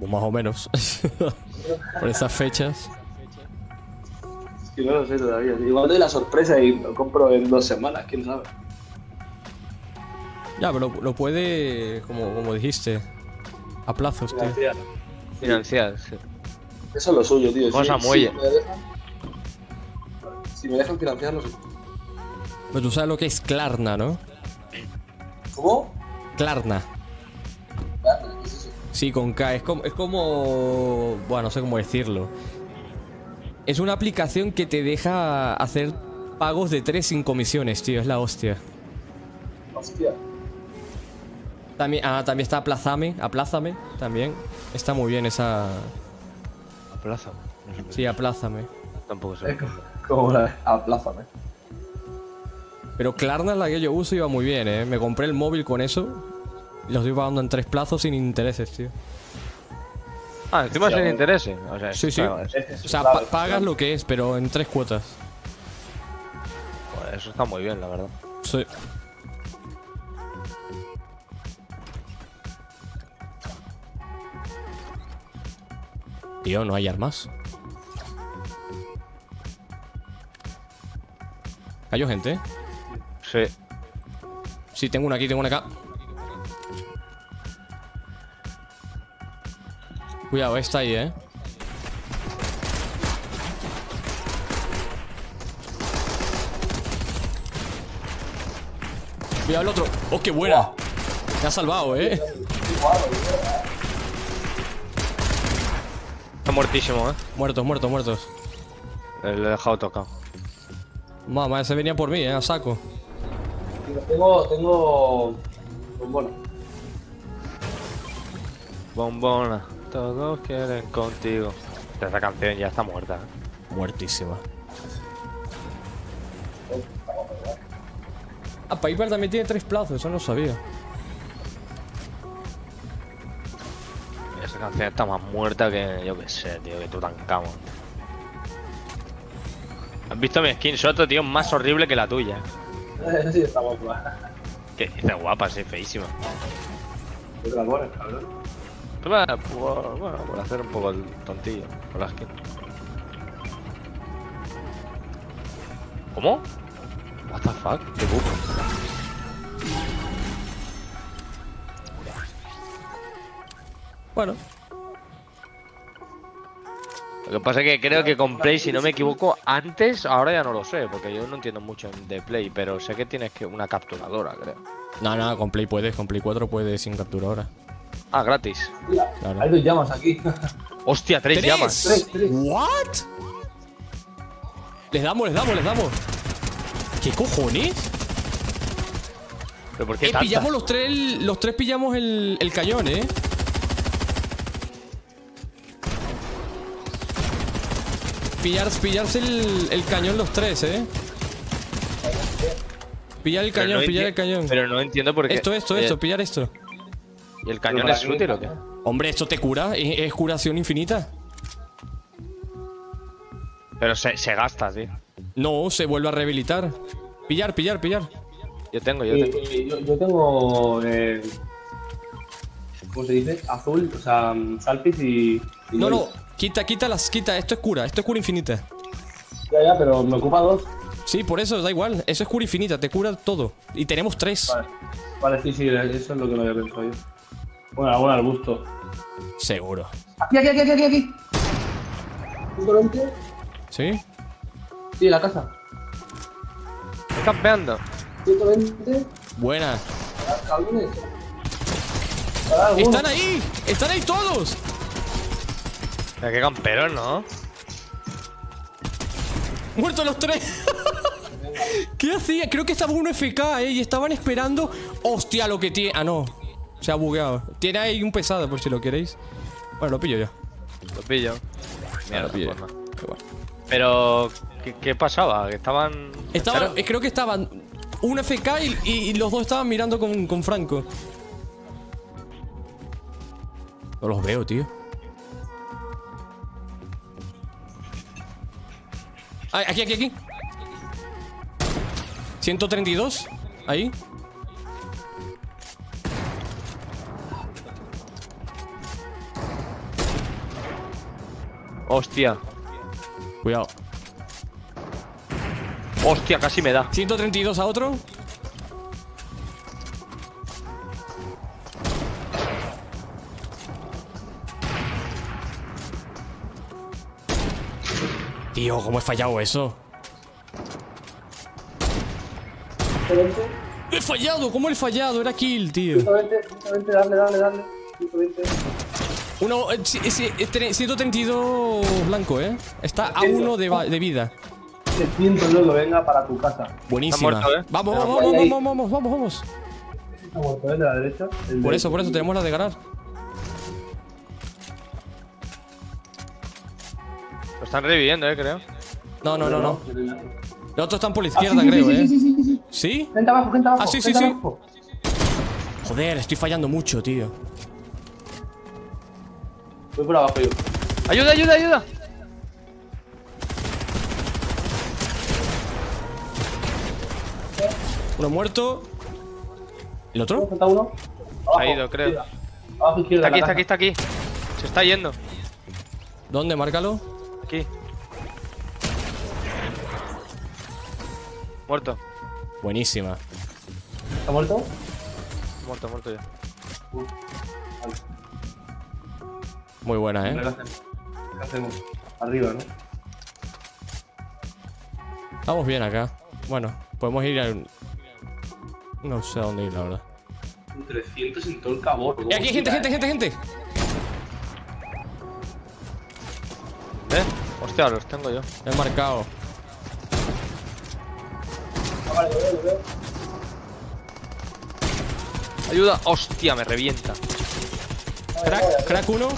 Más o menos. Por esas fechas. Que no lo sé todavía. Igual doy la sorpresa y lo compro en dos semanas, quién sabe. Ya, pero lo, lo puede, como, como dijiste, a plazos, tío. Financiar. Financiar, sí. Eso es lo suyo, tío. Cosa Si- muelle. Si me dejan, si me dejan financiar. Pero tú sabes lo que es Klarna, ¿no? ¿Cómo? Klarna. Sí, con K. Es como, es como. Bueno, no sé cómo decirlo. Es una aplicación que te deja hacer pagos de 3 sin comisiones, tío. Es la hostia. Hostia. También, ah, también está Aplázame. Aplázame también. Está muy bien esa. A plaza. No sé, Sí, Aplázame. Tampoco sé. Es como- como la aplázame. Pero Klarna, la que yo uso, iba muy bien, ¿eh? Me compré el móvil con eso. Y los estoy pagando en tres plazos sin intereses, tío. Ah, encima sin intereses. O sea, Sí, sí. claro, es- Es- O sea, claro, pa- pagas lo que es, pero en tres cuotas. joder, eso está muy bien, la verdad. Sí. Tío, no hay armas. ¿Cayó gente? Sí. Sí, tengo una aquí, tengo una acá. Cuidado, está ahí, eh. Cuidado el otro. ¡Oh, qué buena! Me ha salvado, eh. Está muertísimo, eh. Muertos, muertos, muertos. Le he dejado tocado. Mamá, ese venía por mí, eh, a saco. Tengo, tengo. Bombona. Bombona, todos quieren contigo. Esta canción ya está muerta. ¿eh? Muertísima. Ah, Piper también tiene tres plazos, eso no sabía. Esa canción está más muerta que yo que sé, tío, que Tutankamón. ¿Has visto mi skin? Soto, tío, más horrible que la tuya. Esa sí está guapa. Que dice guapa, sí, feísima. Es la buena, cabrón. Bueno, por, bueno, por hacer un poco el tontillo con la skin. ¿Cómo? What the fuck? ¿Qué? Bueno, Lo que pasa es que creo que con Play, si no me equivoco, antes, ahora ya no lo sé, porque yo no entiendo mucho de Play, pero sé que tienes que una capturadora, creo. no, no, con Play puedes, con Play 4 puedes sin capturadora. Ah, gratis. Claro. hay dos llamas aquí. Hostia, tres, llamas. Tres, tres. ¿What? Les damos, les damos, les damos. ¿Qué cojones? ¿Pero por qué Eh, tantas? pillamos los tres, los tres pillamos el, el cañón, eh. Pillar, pillarse el, el cañón los tres, eh. Pillar el cañón, no pillar el cañón. Pero no entiendo por qué. Esto, esto, eh, esto, pillar esto. ¿Y el cañón es útil o qué? Hombre, esto te cura, es, es curación infinita. Pero se, se gasta, tío. No, se vuelve a rehabilitar. Pillar, pillar, pillar. Yo tengo, yo tengo. y yo, yo tengo. Eh, ¿Cómo se dice? Azul, o sea, Salpis y. y No, no, quita, quita las, quita. Esto es cura, esto es cura infinita. Ya, ya, pero me ocupa dos. Sí, por eso, da igual. Eso es cura infinita, te cura todo. Y tenemos tres. Vale. Vale, sí, sí, eso es lo que no había pensado yo. Bueno, algún arbusto. Seguro. Aquí, aquí, aquí, aquí, aquí, aquí. 120. ¿Sí? Sí, la casa. ¿Estás campeando? 120. Buena. Cabrones. Ah, alguno. ¡Están ahí! ¡Están ahí todos! Mira, qué camperos, ¿no? ¡Muertos los tres! ¿Qué hacía? Creo que estaba un FK, ¿eh? Y estaban esperando. ¡Hostia, lo que tiene! Ah, no. Se ha bugueado. Tiene ahí un pesado, por si lo queréis. Bueno, lo pillo yo. Lo pillo. Ah, Mierda, lo pillo. Pero, ¿qué, qué pasaba? ¿Que estaban. Estaban, eh, creo que estaban un FK y, y- los dos estaban mirando con, con Franco. No los veo, tío. Ah, aquí, aquí, aquí. 132. Ahí. Hostia. Cuidado. Hostia, casi me da. 132 a otro. Tío, ¿cómo he fallado eso? He fallado, ¿cómo he fallado? Era kill, tío. 120, 120, dale, dale, dale. 120. Uno, eh, sí, sí, eh, tre- 132 blanco, ¿eh? Está a uno de, vida. 300 luego, venga para tu casa. Buenísima. muerto, ¿eh? Vamos, vamos, vamos, vamos, vamos, vamos, vamos. Ese está muerto, ¿eh? De la derecha. El Por de- eso, por eso tenemos la de ganar. Lo están reviviendo, eh, creo. No, no, no, no. Los otros están por la Ah, sí, izquierda, sí, creo, sí, ¿eh? sí, sí, sí, sí. ¿Sí? Gente abajo, gente abajo. Ah, sí, sí, sí. abajo. Joder, estoy fallando mucho, tío. Voy por abajo yo. ¡Ayuda, ayuda, ayuda! Uno muerto. ¿El otro? Falta uno. Abajo, ha ido, creo. izquierda. Abajo izquierda. Está aquí, está aquí, está aquí. Se está yendo. ¿Dónde? Márcalo. Aquí. Muerto. Buenísima. ¿Está muerto? Muerto, muerto ya. Uh, vale. Muy buena, ¿Qué ¿eh? hacemos? ¿Qué hacemos? Arriba, ¿no? Estamos bien acá. Bueno, podemos ir a... No sé a dónde ir, la verdad. Un 300 en todo el cabo. ¡Eh, aquí hay gente, gente, gente, gente! ¿Eh? Hostia, los tengo yo. He marcado. Ah, vale, lo veo, lo veo. Ayuda. Hostia, me revienta. Crack, crack uno.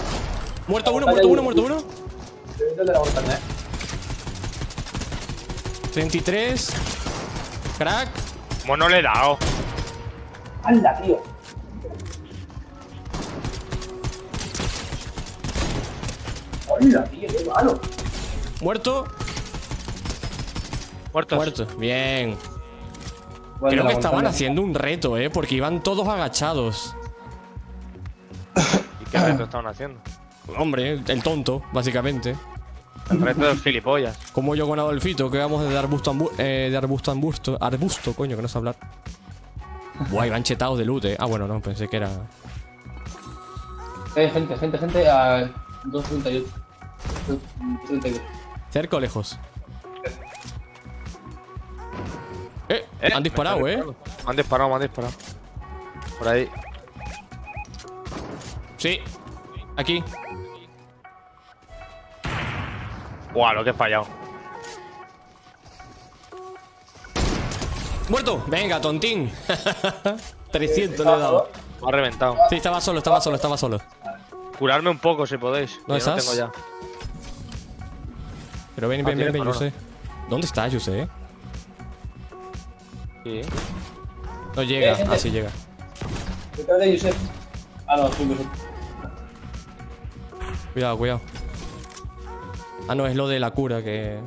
Muerto uno, muerto uno, muerto uno. Dentro de la montaña, ¿eh? 33. Crack. Como no le he dado. ¡Hala, tío! ¡Hola, tío! ¡Qué malo! Muerto. Muertos. Muerto. Bien. Bueno, Creo que estaban haciendo un reto, ¿eh? Porque iban todos agachados. ¿Y qué reto estaban haciendo? Hombre, el tonto, básicamente. El reto de gilipollas. Como yo con Adolfito, que vamos de arbusto a, eh, de arbusto a arbusto. Arbusto, coño, que no sé hablar. Buah, iban chetados de loot, eh. Ah, bueno, no, pensé que era. Eh, gente, gente, gente, a 238. 32. ¿Cerca o lejos? Eh, Eh, han disparado, eh. Me han disparado, me han disparado. Por ahí. Sí. Aquí. Buah, lo que he fallado. ¡Muerto! Venga, tontín. 300 le he dado. Me ha reventado. Sí, estaba solo, estaba solo, estaba solo. Curarme un poco si podéis. que ¿Dónde yo no tengo ya. Pero ven, Ah, ven, ven, ven, yo corona. sé. ¿Dónde estás, yo sé? Sí. No llega, Eh, gente. ah, sí llega. Detrás de Yusef. Ah, no, sí. Cuidado, cuidado. Ah, no, es lo de la cura que.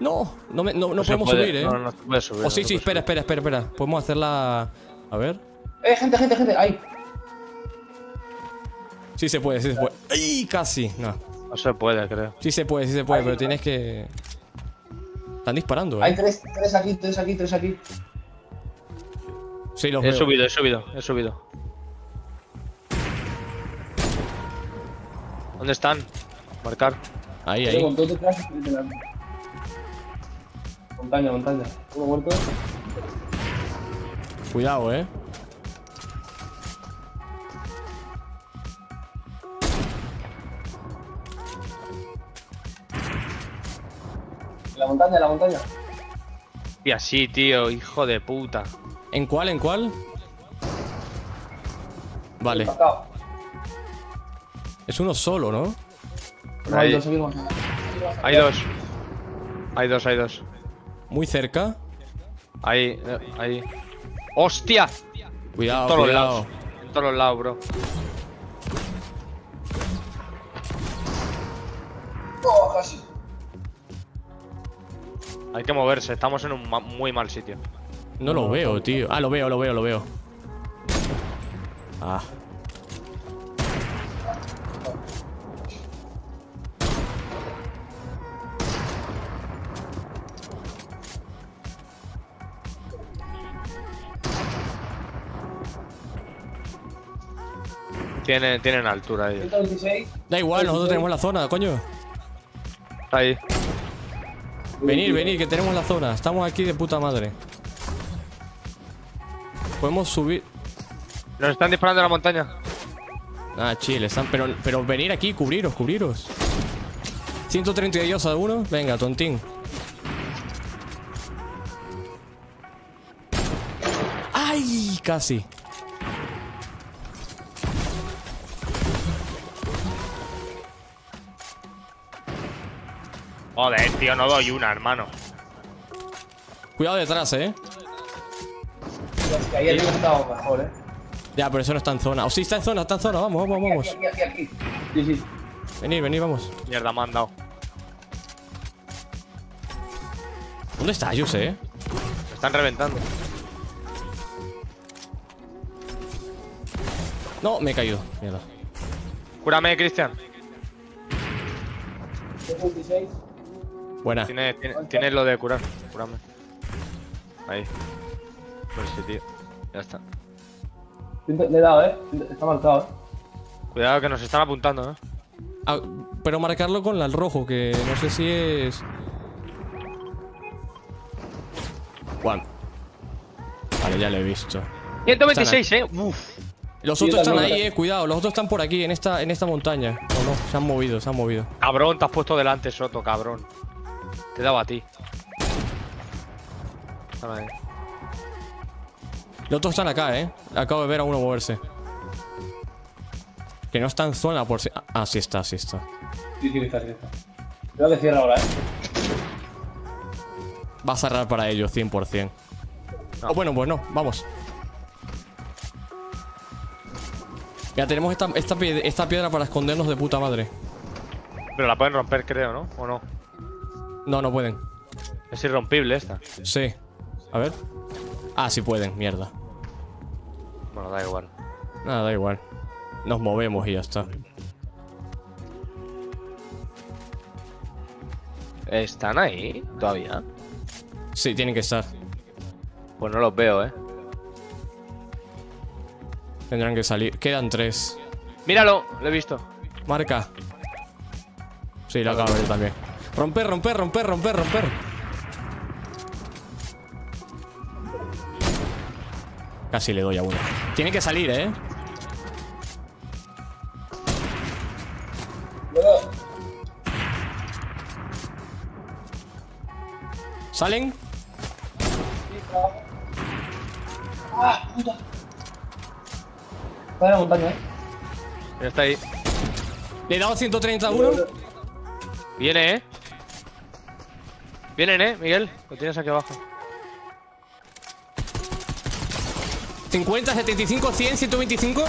No, no, me- no, no se podemos puede, subir, eh. No, no se puede subir. oh, sí, no sí, espera, espera, espera, espera. Podemos hacerla. A ver. Eh, gente, gente, gente. ¡Ay! Sí se puede, sí se puede. ¡Ay! Casi. No. No se puede, creo. Sí se puede, sí se puede, pero tienes que. Están disparando, Hay eh. tres, tres aquí, tres aquí, tres aquí. Sí, los He veo. subido, he subido, he subido. ¿Dónde están? Marcar. Ahí, ahí. detrás. Montaña, montaña. Uno muerto. Cuidado, eh. En la montaña, en la montaña. Y así, tío, hijo de puta. ¿En cuál? ¿En cuál? Vale. Es uno solo, ¿no? No, hay dos. Hay dos. Hay dos, hay dos. Muy cerca. Ahí, ahí. ¡Hostia! Cuidado, En todos los lados. En todos los lados, bro. Oh, casi. Hay que moverse, estamos en un ma- muy mal sitio. No lo veo, tío. Ah, lo veo, lo veo, lo veo. Ah. Tienen, tienen altura ellos. 126. Da igual, nosotros tenemos la zona, coño. Ahí. Venir, venir, que tenemos la zona. Estamos aquí de puta madre. Podemos subir. Nos están disparando en la montaña. Ah, chile, están. Pero, pero venir aquí, cubriros, cubriros. 132 a uno. Venga, tontín. ¡Ay! Casi. Joder, tío, no doy una, hermano. Cuidado detrás, eh. Que ahí arriba estamos mejor, eh. Ya, pero eso no está en zona. O sí, está en zona, está en zona. Vamos, vamos, vamos. Aquí, aquí, aquí. Sí, sí. Venid, venid, vamos. Mierda, me han dado. ¿Dónde está Yuse, eh? Me están reventando. No, me he caído. Mierda. Cúrame, Cristian. 126. Buena. Tienes, tienes, tienes lo de curar. Cúrame. Ahí. Pues sí, tío. Ya está. Le he dado, eh. Está marcado, eh. Cuidado que nos están apuntando, ¿eh? Ah, pero marcarlo con la- el rojo, que no sé si es. Juan. Vale, ya lo he visto. 126, eh. Uf. Los otros están ahí, eh, cuidado. Los otros están por aquí, en esta, en esta montaña. No, no, se han movido, se han movido. Cabrón, te has puesto delante, Soto, cabrón. Te he dado a ti. Están ahí. Los otros están acá, eh. Acabo de ver a uno moverse. Que no está en zona por si. Ah, sí está, sí está. Sí, sí, está, sí, está. Creo que cierra ahora, eh. Va a cerrar para ellos, 100%. No. Oh, bueno, pues no, vamos. Ya tenemos esta, esta, pie- esta piedra para escondernos de puta madre. Pero la pueden romper, creo, ¿no? ¿O no? No, no pueden. Es irrompible esta. Sí. A ver. Ah, sí pueden, mierda. Bueno, da igual. Nada, da igual. Nos movemos y ya está. ¿Están ahí todavía? Sí, tienen que estar. Pues no los veo, ¿eh? Tendrán que salir. Quedan tres. Míralo, lo he visto. Marca. Sí, lo acabo de ver también. Romper, romper, romper, romper, romper. Casi le doy a uno. Tiene que salir, ¿eh? Luego, ¿Salen? ¡Ah, puta! Está en la montaña, eh. Está ahí. Le he dado 130 a uno. Viene, ¿eh? Vienen, ¿eh, Miguel? Lo tienes aquí abajo. 50, 75, 100, 125.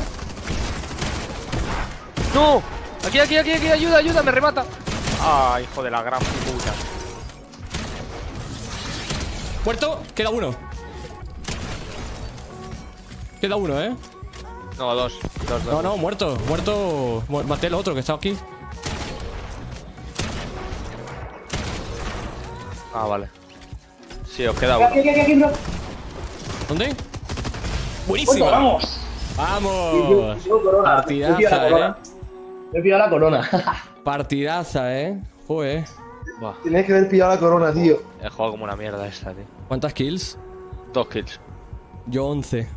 ¡No! Aquí, aquí, aquí, aquí, ayuda, ayuda, me remata. Ah, hijo de la gran puta. Muerto. Queda uno. Queda uno, ¿eh? No, dos. Dos, dos. No, no, muerto. Muerto. mu- Maté al otro que está aquí. Ah, vale. Sí, os queda uno. aquí, aquí, aquí, bro. ¿Dónde? Puerto, Buenísima. vamos. Vamos. Yo. Partidaza, la ¿eh? corona. He pillado la corona. Partidaza, ¿eh? Joder. Buah, Tienes que haber pillado la corona, tío. he jugado como una mierda esta, tío. ¿Cuántas kills? Dos kills. Yo 11.